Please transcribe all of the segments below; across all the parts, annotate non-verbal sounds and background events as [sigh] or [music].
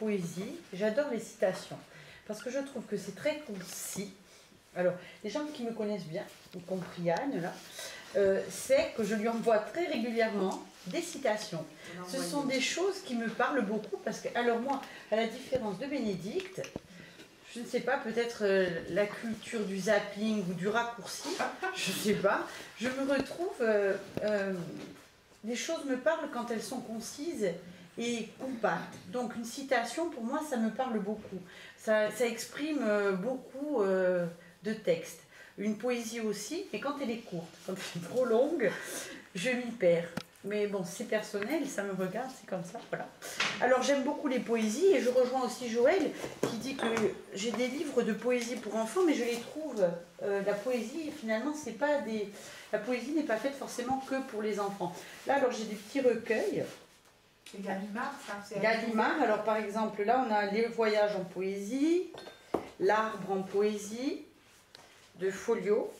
poésies, j'adore les citations. Parce que je trouve que c'est très concis. Alors, les gens qui me connaissent bien, y compris Anne, là, euh, c'est que je lui envoie très régulièrement des citations. Ce sont des choses qui me parlent beaucoup parce que, alors moi, à la différence de Bénédicte, je ne sais pas, peut-être euh, la culture du zapping ou du raccourci, je ne sais pas, je me retrouve, euh, les choses me parlent quand elles sont concises et compactes. Donc une citation, pour moi, ça me parle beaucoup. Ça, exprime euh, beaucoup euh, de texte. Une poésie aussi, mais quand elle est courte, quand elle est trop longue, je m'y perds. Mais bon, c'est personnel, ça me regarde, c'est comme ça, voilà. Alors j'aime beaucoup les poésies et je rejoins aussi Joël qui dit que j'ai des livres de poésie pour enfants, mais je les trouve, euh, la poésie finalement, c'est pas des... La poésie n'est pas faite forcément que pour les enfants. Là, alors j'ai des petits recueils. C'est Gallimard, ça c'est Gallimard, alors par exemple, là on a les voyages en poésie, l'arbre en poésie, de Folio,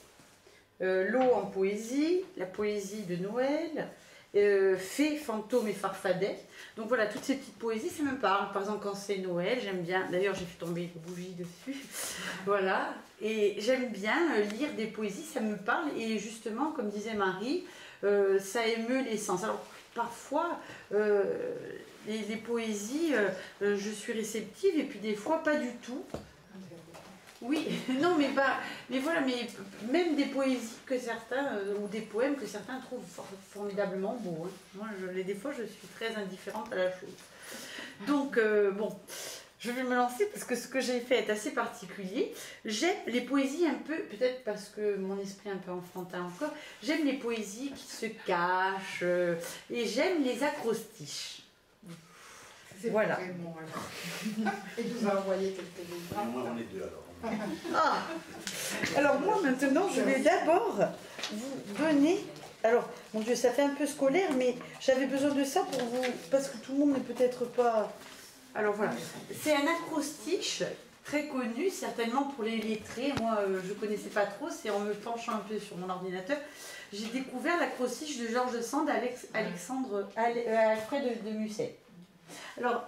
euh, l'eau en poésie, la poésie de Noël, euh, Fées, fantômes et farfadets. Donc voilà, toutes ces petites poésies, ça me parle. Par exemple, quand c'est Noël, j'aime bien. D'ailleurs, j'ai fait tomber une bougie dessus. [laughs] voilà. Et j'aime bien euh, lire des poésies, ça me parle. Et justement, comme disait Marie, euh, ça émeut les sens. Alors, parfois, euh, les, poésies, euh, euh, je suis réceptive, et puis des fois, pas du tout. Oui, [laughs] non, mais pas. Mais voilà, mais même des poésies que certains, ou des poèmes que certains trouvent for- formidablement beaux. hein. Moi, je, des fois, je suis très indifférente à la chose. Donc, bon, je vais me lancer parce que ce que j'ai fait est assez particulier. J'aime les poésies un peu, peut-être parce que mon esprit est un peu enfantin encore, j'aime les poésies qui se cachent euh, et j'aime les acrostiches. C'est Voilà. vraiment, alors. [laughs] Et tu nous a envoyé quelques livres. Moi, on est deux alors. Ah Alors moi maintenant je vais d'abord vous donner. Alors mon Dieu ça fait un peu scolaire mais j'avais besoin de ça pour vous parce que tout le monde n'est peut-être pas. Alors voilà c'est un acrostiche très connu certainement pour les lettrés. Moi euh, je connaissais pas trop c'est en me penchant un peu sur mon ordinateur j'ai découvert l'acrostiche de Georges Sand Alex, Alexandre Ale- euh, Alfred de, de Musset. Alors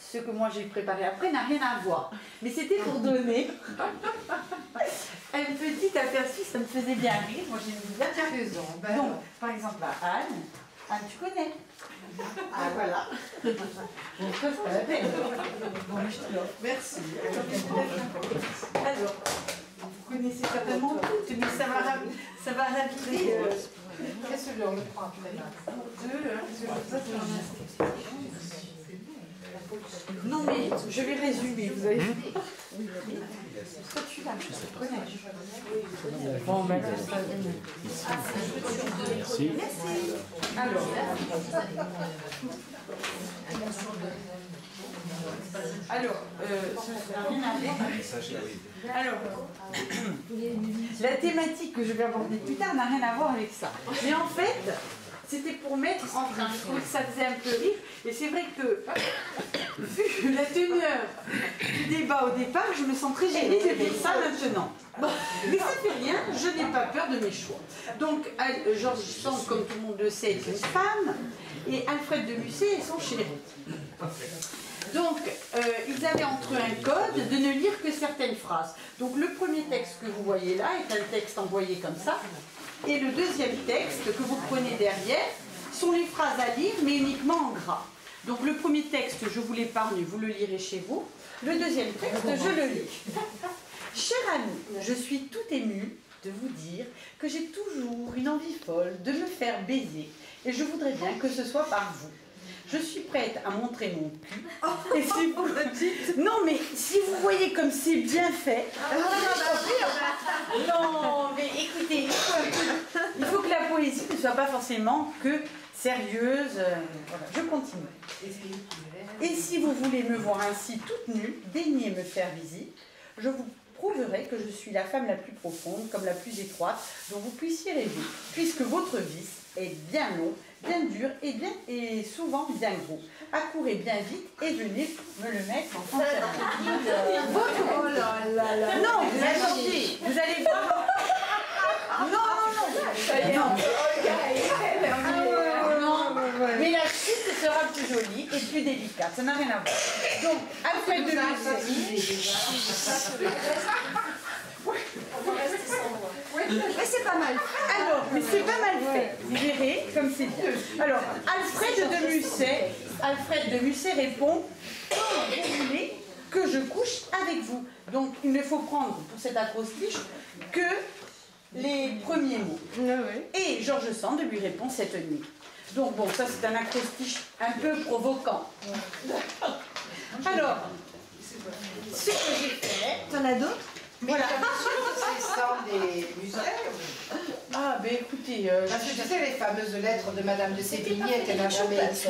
ce que moi j'ai préparé après n'a rien à voir. Mais c'était pour donner [laughs] un petit aperçu, ça me faisait bien rire. Moi j'ai mis as raison. Ben, Donc, par exemple, à Anne, Anne, tu connais Ah voilà. Merci. Alors, vous connaissez certainement toutes, mais ça va, ça va euh, Qu'est-ce que on le prend deux. hein, parce que ça, c'est en inscription. Non, mais je vais résumer, vous avez Toi, tu. Bon, ben, Merci. Euh. Alors, la thématique que je vais aborder plus tard n'a rien à voir avec ça. Mais en fait, c'était pour mettre en train. Je trouvais que ça faisait un peu rire. Et c'est vrai que, vu la teneur du débat au départ, je me sens très gênée de dire ça maintenant. Mais ça fait rien, je n'ai pas peur de mes choix. Donc, Al- Georges Sand, comme tout le monde le sait, est une femme, et Alfred de Musset est son chéri. Donc, euh, ils avaient entre eux un code de ne lire que certaines phrases. Donc, le premier texte que vous voyez là est un texte envoyé comme ça. Et le deuxième texte que vous prenez derrière sont les phrases à lire, mais uniquement en gras. Donc, le premier texte, je vous l'épargne, vous le lirez chez vous. Le deuxième texte, je le lis. [laughs] Cher ami, je suis tout émue de vous dire que j'ai toujours une envie folle de me faire baiser et je voudrais bien que ce soit par vous. Je suis prête à montrer mon cul. Et si vous. Non, mais si vous voyez comme c'est bien fait. Non, mais écoutez, il faut, il faut que la poésie ne soit pas forcément que sérieuse. euh, voilà, je continue. Et si vous voulez me voir ainsi toute nue, daignez me faire visite. Je vous prouverai que je suis la femme la plus profonde, comme la plus étroite, dont vous puissiez rêver, puisque votre vice est bien long, bien dur et, bien, et souvent bien gros. Accourez bien vite et venez me le mettre en Votre Oh là là là. Non, plus délicate. Ça n'a rien à voir. Donc, Alfred de Musset. Mais c'est pas mal. Alors, mais c'est pas mal fait. Vous verrez comme c'est bien. Alors, Alfred de Musset, Alfred de Musset répond vous voulez que je couche avec vous Donc, il ne faut prendre pour cet acrostiche que les premiers mots. Et Georges Sand lui répond cette nuit. Donc, bon, ça c'est un acrostiche un peu provoquant. Alors, ce que j'ai fait. T'en as d'autres? Voilà. [laughs] C'est ça des musées. Ah, ben écoutez. euh, Parce que tu sais, les fameuses lettres de Madame de Sévigné étaient n'a jamais écrites.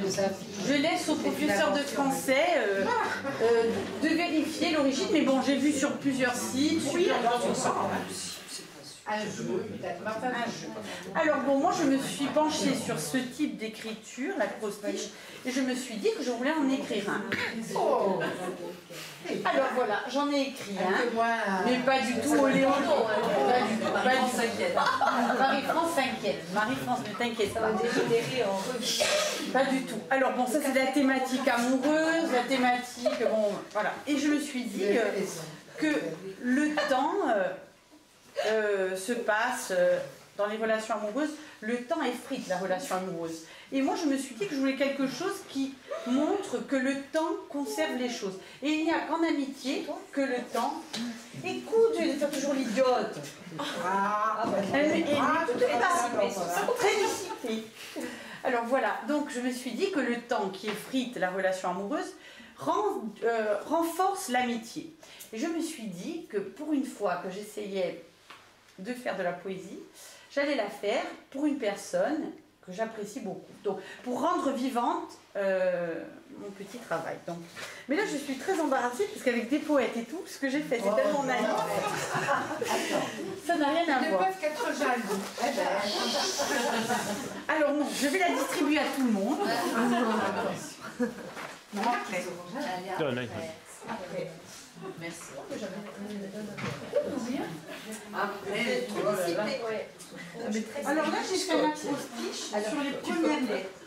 De sa fille. Je laisse au professeur de français euh, euh, de vérifier l'origine, mais bon, j'ai vu sur plusieurs sites. sur- Un jeu, peut-être. Alors bon, moi je me suis penchée sur ce type d'écriture, l'acrostiche, et je me suis dit que je voulais en écrire un. Oh, Alors voilà, j'en ai écrit un moins. Mais pas du tout au Léon. Pas du tout. Pas du tout. Marie-France s'inquiète. Marie-France ne t'inquiète pas. Pas du tout. Alors bon, ça c'est la thématique amoureuse, la thématique, bon, voilà. Et je me suis dit que, que le temps euh, euh, se passe euh, dans les relations amoureuses, le temps effrite la relation amoureuse. Et moi je me suis dit que je voulais quelque chose qui montre que le temps conserve les choses. Et il n'y a qu'en amitié que le temps... Écoute, vais faire toujours l'idiote. Ah, Elle, elle est Ah, très dissipée. Alors voilà, donc je me suis dit que le temps qui effrite la relation amoureuse rend- euh, renforce l'amitié. Et je me suis dit que pour une fois que j'essayais de faire de la poésie, j'allais la faire pour une personne que j'apprécie beaucoup. Donc pour rendre vivante euh, mon petit travail. Donc, mais là je suis très embarrassée parce qu'avec des poètes et tout, ce que j'ai fait, c'est tellement naïf. Ça n'a rien à Ils ne voir. peuvent qu'être jaloux. Eh ben, Alors non, je vais la distribuer à tout le monde. Non, après. Alors là, j'ai fait un acrostiche sur les premières lettres.